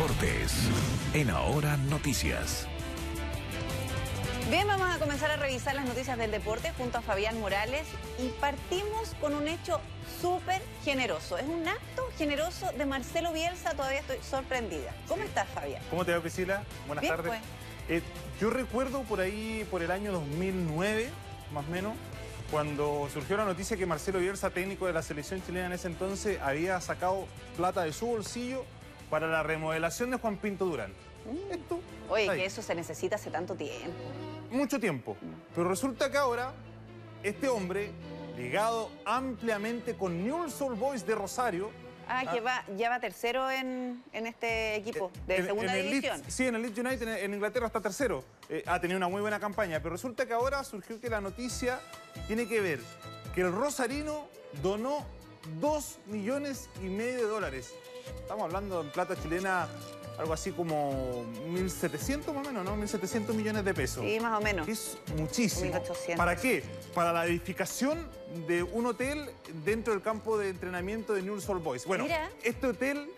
Deportes en Ahora Noticias. Bien, vamos a comenzar a revisar las noticias del deporte junto a Fabián Morales y partimos con un hecho súper generoso. Es un acto generoso de Marcelo Bielsa, todavía estoy sorprendida. ¿Cómo estás, Fabián? ¿Cómo te va, Priscila? Buenas Bien, tardes. pues. Eh, yo recuerdo por ahí, por el año 2009, más o menos, cuando surgió la noticia que Marcelo Bielsa, técnico de la selección chilena en ese entonces, había sacado plata de su bolsillo para la remodelación de Juan Pinto Durán. Esto, Mm. Oye, está ahí. que eso se necesita hace tanto tiempo. mucho tiempo. Pero resulta que ahora este hombre, ligado ampliamente con Newell's Old Boys de Rosario, Ah, que va, ya va tercero en, en este equipo de en- segunda en el división. Leeds- sí, en el Leeds United en, en Inglaterra está tercero. Eh, ha tenido una muy buena campaña, pero resulta que ahora surgió que la noticia tiene que ver que el Rosarino donó 2 millones y medio de dólares. Estamos hablando en plata chilena algo así como 1.700 más o menos, ¿no? 1.700 millones de pesos. Sí, más o menos. Es muchísimo. 1.800. ¿Para qué? Para la edificación de un hotel dentro del campo de entrenamiento de Newell's Old Boys. Bueno, Mira. este hotel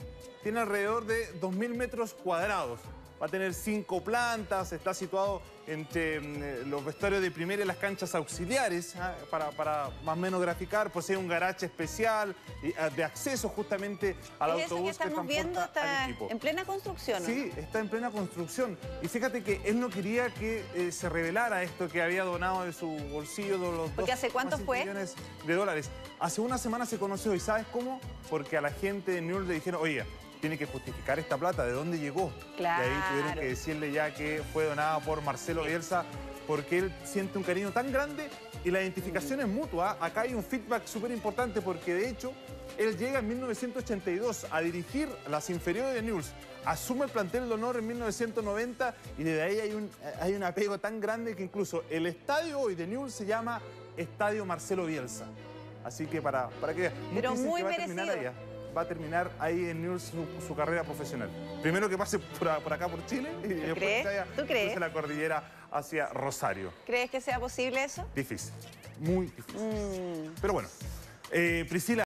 tiene alrededor de 2.000 metros cuadrados. Va a tener cinco plantas, está situado entre mm, eh, los vestuarios de primera y las canchas auxiliares, ah, para, para más o menos graficar. Posee un garaje especial ah, de acceso justamente al ¿Es autobús que estamos viendo? Está en plena construcción, ¿no? Sí, está en plena construcción. Y fíjate que él no quería que eh, se revelara esto que había donado de su bolsillo de los Porque dos ¿hace cuánto más fue? millones de dólares. Hace una semana se conoció. ¿Y sabes cómo? Porque a la gente de Newell le dijeron, oye, tiene que justificar esta plata, ¿de dónde llegó? Claro. Y ahí tuvieron que decirle ya que fue donada por Marcelo Bielsa porque él siente un cariño tan grande y la identificación es mutua. Acá hay un feedback súper importante porque de hecho él llega en 1982 a dirigir las inferiores de Newell's. Asume el plantel de honor en 1990 y desde ahí hay un, hay un apego tan grande que incluso el estadio hoy de Newell's se llama Estadio Marcelo Bielsa. Así que para, para que Pero muy que merecido. Va a terminar ahí en Newell's su, su carrera profesional. Primero que pase por, acá por Chile y después crees? que vaya ¿Tú crees? la cordillera hacia Rosario. ¿Crees que sea posible eso? Difícil, muy difícil. Mm. Pero bueno, eh, Priscila.